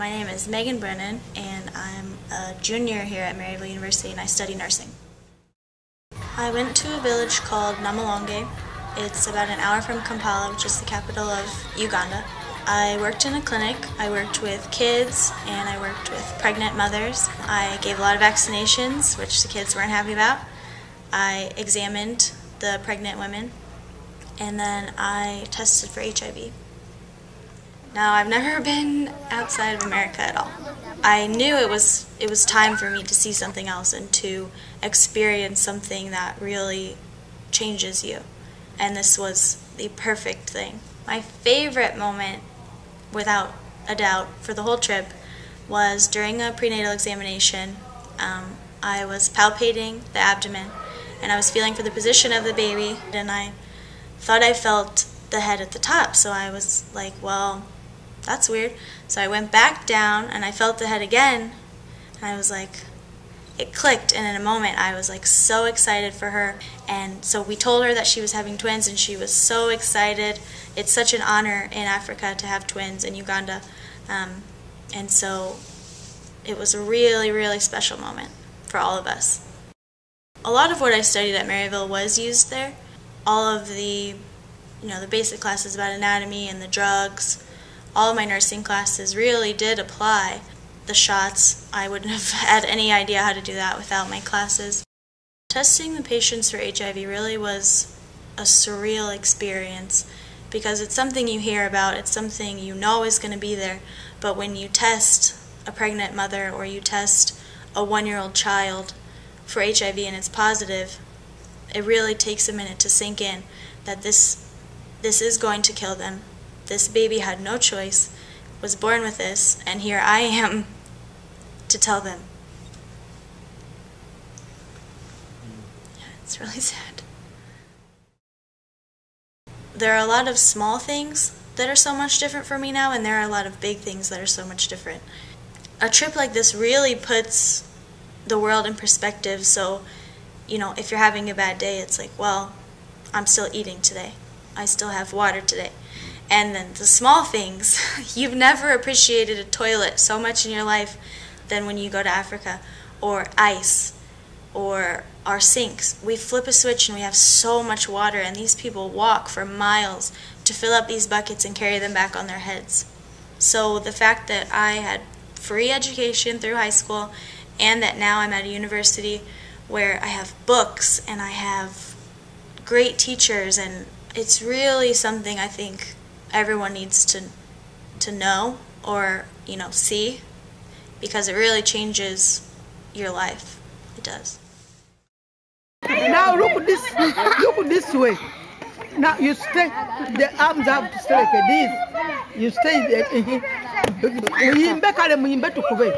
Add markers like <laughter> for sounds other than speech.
My name is Megan Brennan, and I'm a junior here at Maryville University, and I study nursing. I went to a village called Namulonge. It's about an hour from Kampala, which is the capital of Uganda. I worked in a clinic. I worked with kids and I worked with pregnant mothers. I gave a lot of vaccinations, which the kids weren't happy about. I examined the pregnant women and then I tested for HIV. Now, I've never been outside of America at all. I knew it was it was time for me to see something else and to experience something that really changes you. And this was the perfect thing. My favorite moment without a doubt for the whole trip was during a prenatal examination. Um, I was palpating the abdomen and I was feeling for the position of the baby and I thought I felt the head at the top so I was like well that's weird. So I went back down and I felt the head again and I was like, it clicked and in a moment I was like so excited for her and so we told her that she was having twins and she was so excited. It's such an honor in Africa to have twins in Uganda um, and so it was a really really special moment for all of us. A lot of what I studied at Maryville was used there. All of the you know the basic classes about anatomy and the drugs all my nursing classes really did apply the shots. I wouldn't have <laughs> had any idea how to do that without my classes. Testing the patients for HIV really was a surreal experience because it's something you hear about, it's something you know is going to be there, but when you test a pregnant mother or you test a one year old child for HIV and it's positive, it really takes a minute to sink in that this this is going to kill them this baby had no choice, was born with this, and here I am <laughs> to tell them. Yeah, it's really <laughs> sad. There are a lot of small things that are so much different for me now, and there are a lot of big things that are so much different. A trip like this really puts the world in perspective, so, you know, if you're having a bad day, it's like, well, I'm still eating today. I still have water today. And then the small things. <laughs> You've never appreciated a toilet so much in your life than when you go to Africa, or ice, or our sinks. We flip a switch and we have so much water, and these people walk for miles to fill up these buckets and carry them back on their heads. So the fact that I had free education through high school and that now I'm at a university where I have books and I have great teachers and it's really something I think everyone needs to to know or you know see because it really changes your life. It does. Now look this look this way. Now you stay the arms have to stay like this. You stay tukube